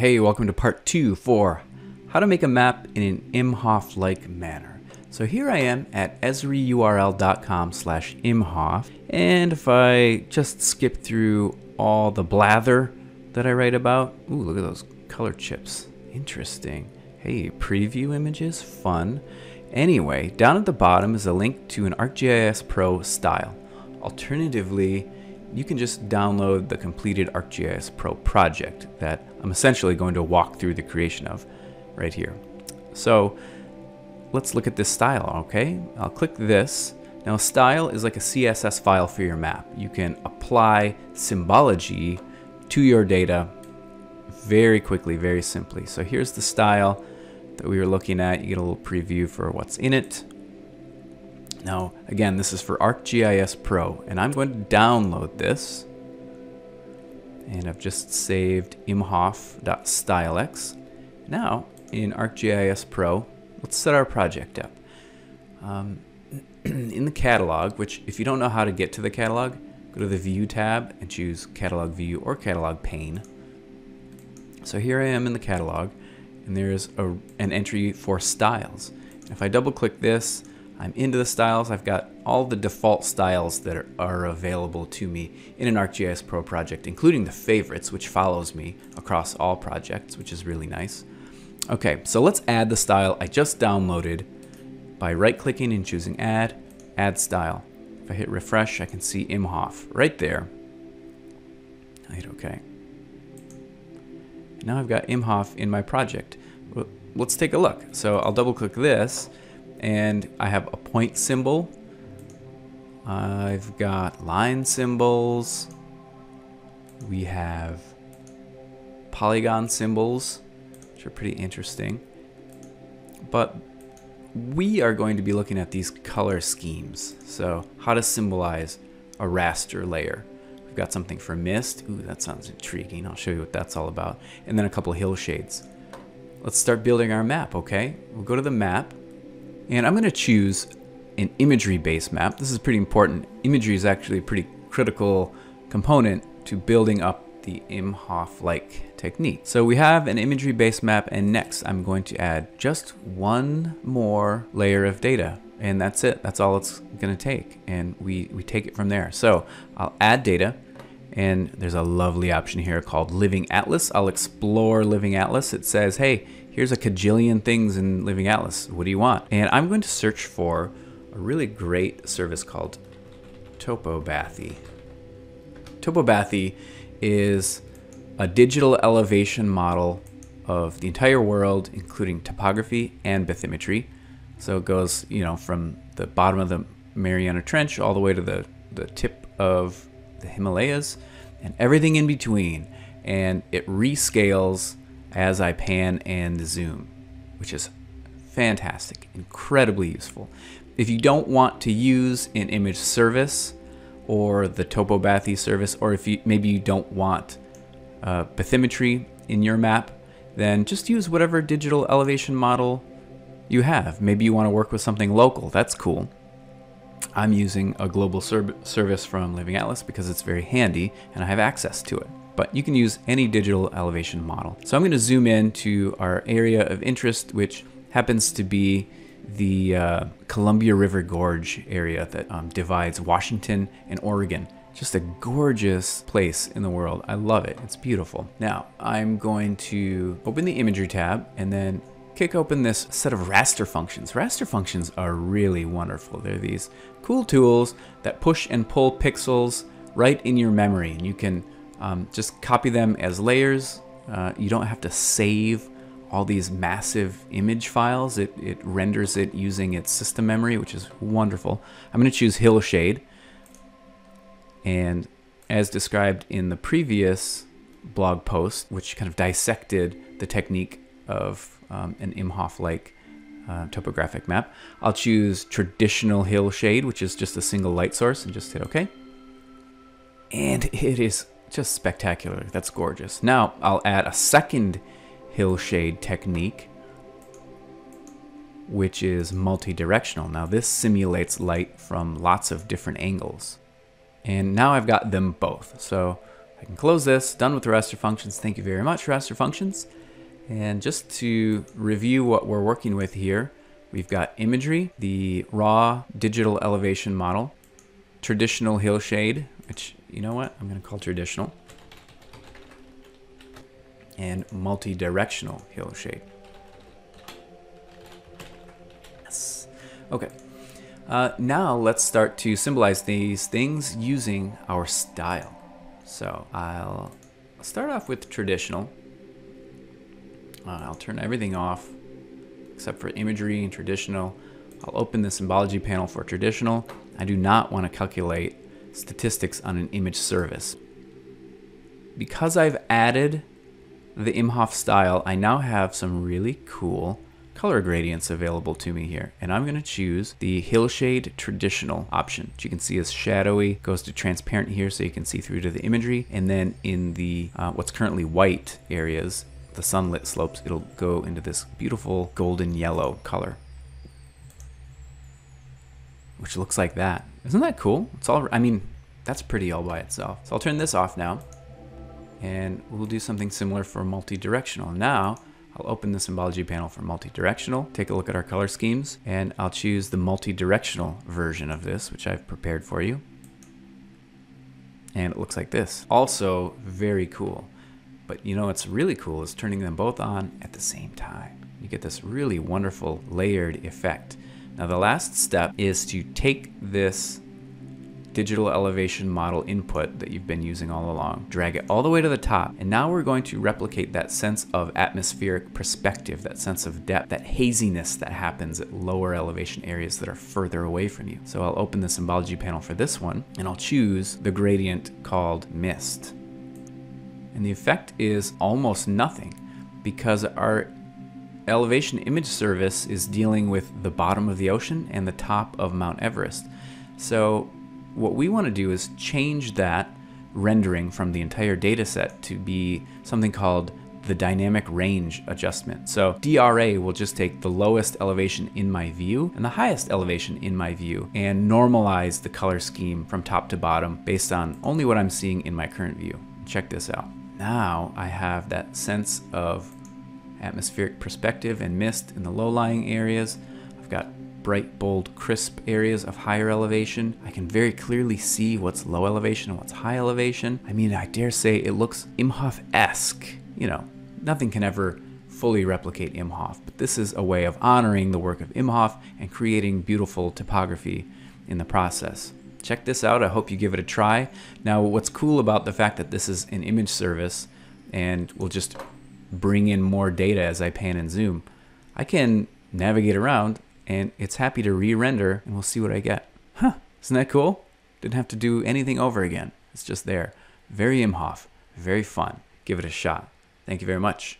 Hey, welcome to part two for how to make a map in an Imhof-like manner. So here I am at esriurl.com slash imhof, and if I just skip through all the blather that I write about, ooh, look at those color chips. Interesting. Hey, preview images, fun. Anyway, down at the bottom is a link to an ArcGIS Pro style. Alternatively, you can just download the completed ArcGIS Pro project that I'm essentially going to walk through the creation of right here. So let's look at this style, okay? I'll click this. Now style is like a CSS file for your map. You can apply symbology to your data very quickly, very simply. So here's the style that we were looking at. You get a little preview for what's in it. Now, again, this is for ArcGIS Pro, and I'm going to download this. And I've just saved imhof.stylex. Now, in ArcGIS Pro, let's set our project up. Um, in the catalog, which if you don't know how to get to the catalog, go to the View tab and choose Catalog View or Catalog Pane. So here I am in the catalog, and there's a, an entry for styles. If I double click this, I'm into the styles. I've got all the default styles that are, available to me in an ArcGIS Pro project, including the favorites, which follows me across all projects, which is really nice. Okay, so let's add the style I just downloaded by right-clicking and choosing Add, Add Style. If I hit refresh, I can see Imhof right there. I hit OK. Now I've got Imhof in my project. Let's take a look. So I'll double-click this and I have a point symbol. I've got line symbols. We have polygon symbols, which are pretty interesting. But we are going to be looking at these color schemes. So how to symbolize a raster layer. We've got something for mist. Ooh, that sounds intriguing. I'll show you what that's all about. And then a couple hill shades. Let's start building our map, okay? We'll go to the map and I'm going to choose an imagery-based map. This is pretty important. Imagery is actually a pretty critical component to building up the Imhof-like technique. So we have an imagery-based map, and next I'm going to add just one more layer of data. And that's it. That's all it's going to take. And we, we take it from there. So I'll add data. And there's a lovely option here called Living Atlas. I'll explore Living Atlas. It says, hey, here's a cajillion things in Living Atlas. What do you want? And I'm going to search for a really great service called Topobathy. Topobathy is a digital elevation model of the entire world, including topography and bathymetry. So it goes, you know, from the bottom of the Mariana Trench all the way to the, the tip of the Himalayas and everything in between. And it rescales as I pan and zoom, which is fantastic, incredibly useful. If you don't want to use an image service or the Topobathy service, or if you maybe you don't want uh, bathymetry in your map, then just use whatever digital elevation model you have. Maybe you want to work with something local. That's cool. I'm using a global service from Living Atlas because it's very handy and I have access to it but you can use any digital elevation model. So I'm going to zoom in to our area of interest, which happens to be the uh, Columbia River Gorge area that um, divides Washington and Oregon. Just a gorgeous place in the world. I love it. It's beautiful. Now, I'm going to open the imagery tab and then kick open this set of raster functions. Raster functions are really wonderful. They're these cool tools that push and pull pixels right in your memory and you can um, just copy them as layers. Uh, you don't have to save all these massive image files. It, it renders it using its system memory, which is wonderful. I'm going to choose Hillshade. And as described in the previous blog post, which kind of dissected the technique of um, an Imhof-like uh, topographic map, I'll choose traditional Hillshade, which is just a single light source, and just hit OK. And it is just spectacular. That's gorgeous. Now I'll add a second hillshade technique, which is multi-directional. Now this simulates light from lots of different angles. And now I've got them both. So I can close this, done with the raster functions. Thank you very much, raster functions. And just to review what we're working with here, we've got imagery, the raw digital elevation model, traditional hillshade, which, you know what, I'm gonna call traditional, and multi-directional hillshade. Yes. Okay. Uh, now let's start to symbolize these things using our style. So I'll start off with traditional. Uh, I'll turn everything off except for imagery and traditional. I'll open the symbology panel for traditional. I do not want to calculate statistics on an image service. Because I've added the Imhof style, I now have some really cool color gradients available to me here. And I'm gonna choose the Hillshade Traditional option, which you can see is shadowy, goes to transparent here so you can see through to the imagery. And then in the uh, what's currently white areas, the sunlit slopes, it'll go into this beautiful golden yellow color. Which looks like that. Isn't that cool? It's all, I mean, that's pretty all by itself. So I'll turn this off now. And we'll do something similar for multi-directional. Now, I'll open the symbology panel for multi-directional, take a look at our color schemes, and I'll choose the multi-directional version of this, which I've prepared for you. And it looks like this. Also very cool. But you know what's really cool is turning them both on at the same time. You get this really wonderful layered effect. Now the last step is to take this digital elevation model input that you've been using all along. Drag it all the way to the top. And now we're going to replicate that sense of atmospheric perspective, that sense of depth, that haziness that happens at lower elevation areas that are further away from you. So I'll open the symbology panel for this one and I'll choose the gradient called mist. And the effect is almost nothing because our elevation image service is dealing with the bottom of the ocean and the top of Mount Everest. So what we want to do is change that rendering from the entire data set to be something called the dynamic range adjustment. So DRA will just take the lowest elevation in my view and the highest elevation in my view and normalize the color scheme from top to bottom based on only what I'm seeing in my current view. Check this out. Now I have that sense of atmospheric perspective and mist in the low-lying areas. I've got bright, bold, crisp areas of higher elevation. I can very clearly see what's low elevation and what's high elevation. I mean, I dare say it looks Imhof-esque. You know, nothing can ever fully replicate Imhof, but this is a way of honoring the work of Imhof and creating beautiful topography in the process. Check this out. I hope you give it a try. Now, what's cool about the fact that this is an image service and we'll just bring in more data as I pan and zoom, I can navigate around and it's happy to re-render and we'll see what I get. Huh, isn't that cool? Didn't have to do anything over again. It's just there. Very Imhof, very fun. Give it a shot. Thank you very much.